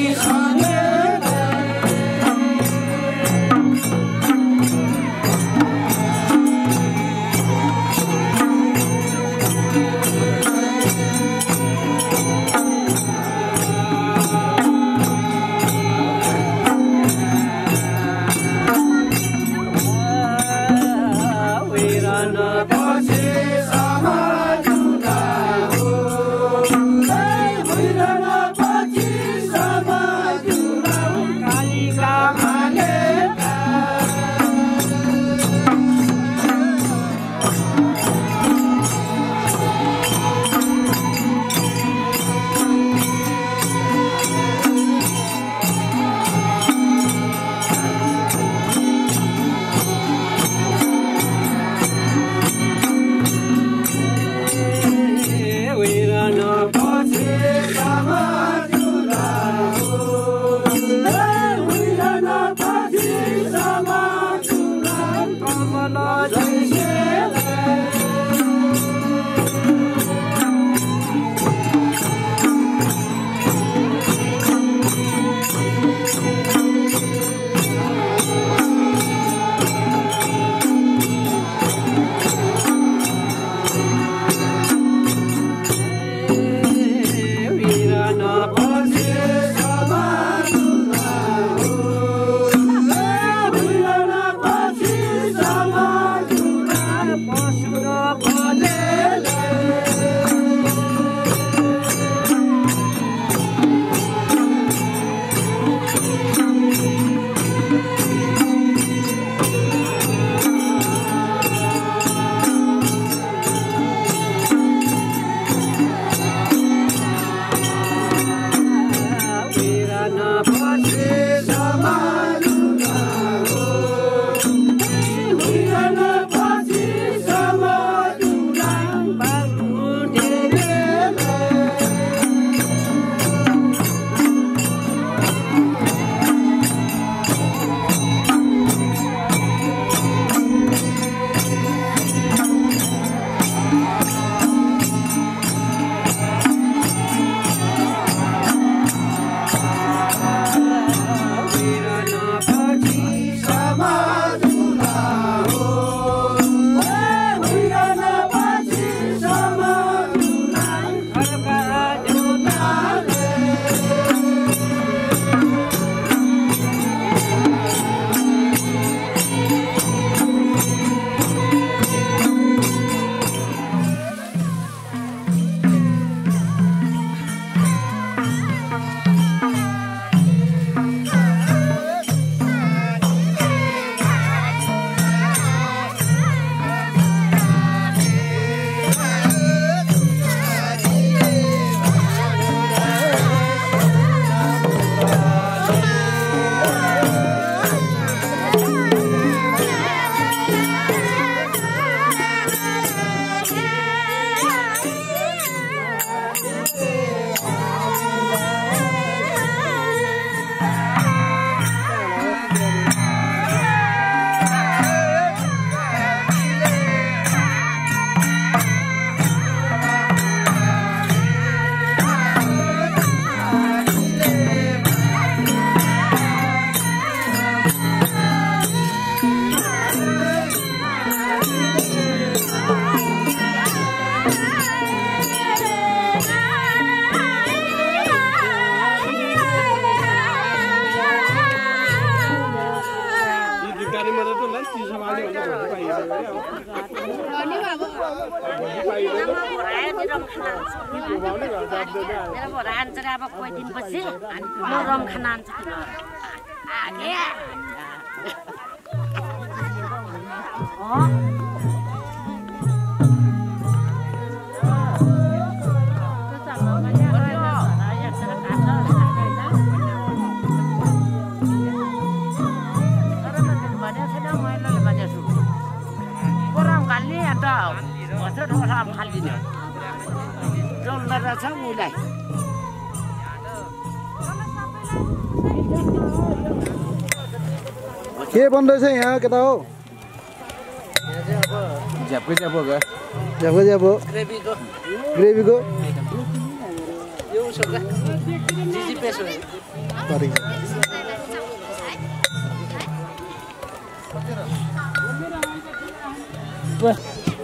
Krishna. Shura Palela गाडीमा त ल चिसोमा हान्छ र अब कोही दिनपछि म रम खान आन्छ आगे खाली रहेछ उसलाई के बन्दैछ यहाँ? केटा हो? झ्यापकै झ्याप हो क्या? झ्यापो झ्यापो ग्रेभीको। ग्रेभीको? यो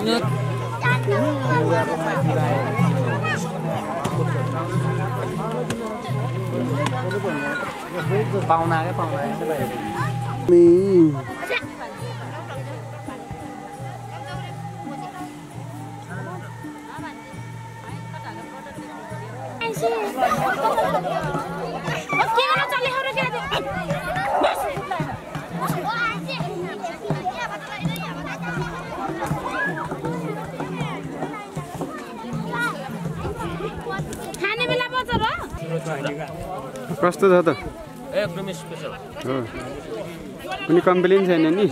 आएर पुगिखानु है पाहुना क्या पाहुना खाने कस्तो छ त? कुनै कम्प्लेन छैन नि?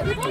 होइन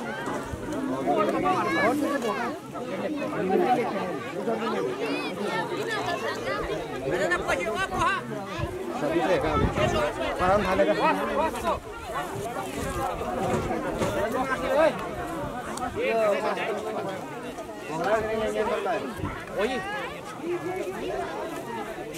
Parang thale ka. Oye.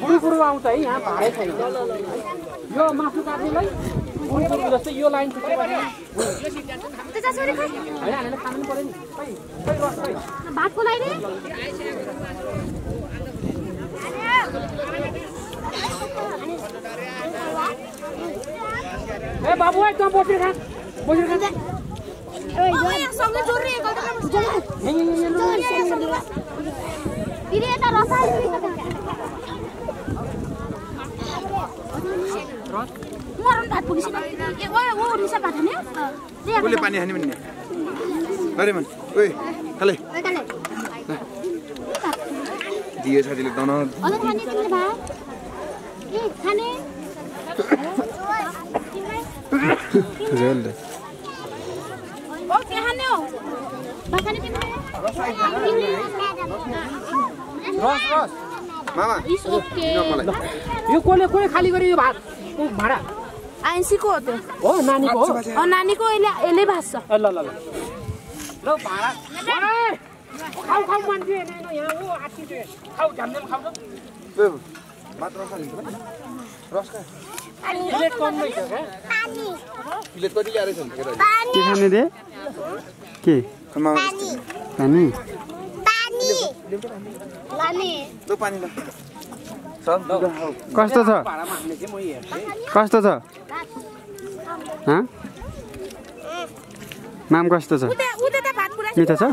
गुरु गुरु आउँछ है यहाँ भाडै छैन यो मासु काट्नेलाई जस्तै यो लाइन छुट्यो भने होइन हामीले खानु पऱ्यो नि भातको ए बाबु एकदम बसेर खा बसेर खा सँगै ओ ओ त्यही कसले पानी खाने भने अरे मन ओइ खाले दियो साथीले दन खाने झोल ओ के खाने हो बाखाने तिम्रो रस रस। मामा यो कसले कसले खाली गर्यो यो भात? भाँडा। आइन्सीको हो त्यो। हो नानीको हो। अँ नानीको यसले यसले भाँच्छ ल ल ल भाँडा। मान्छे। यहाँ हो झ्यामझ्याम रस रस प्लेट कम नै छ प्लेट कति ल्याएर छ के? खाने रे पानी। कस्तो छ भाँडामा हाल्ने चाहिँ म हेर्छु कस्तो छ? हँ? माम कस्तो छ? मिठो छ?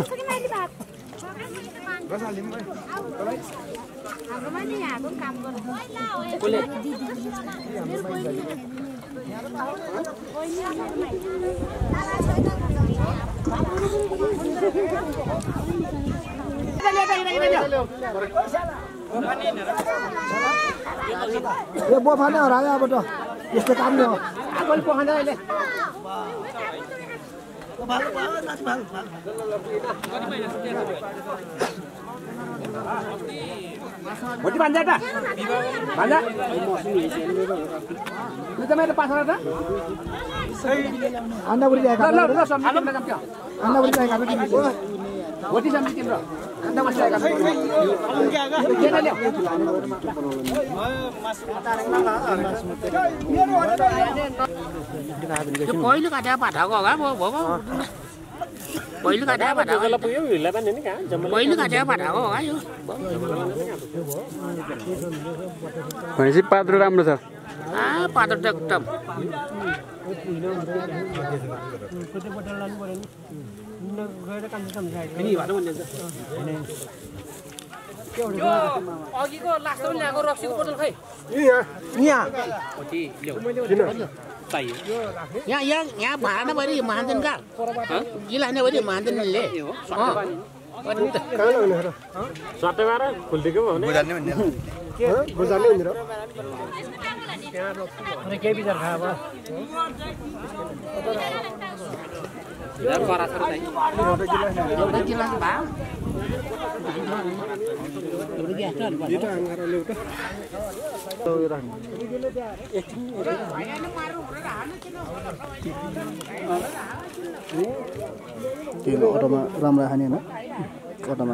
यो बोफा नै हरायो अब त यस्तो काम नै हो। आगोले अहिले भोलि भान्जा त भान्जा यो त मेरो पाँचवटा त अन्डा ल्याएका अन्डा ल्याएका सब्जी तिम्रो पहिलो काटेको भाटाको होला भयो पहिलो काटेको भाटाको पहिलो काटेको भाटाको होला यो भनेपछि पात्रो राम्रो छ आ पातलो त एकदम अघिको लास्टमा ल्याएको रक्सीको बोतल खै यहाँ यहाँ यहाँ भाडा भरि मान्दैन का गिला नै भरि मान्दैनले बुझाल्ने भन्ने बुझाल्ने हुने र एउटा त्यो अटोमा राम्रो खाने होइन अटोमा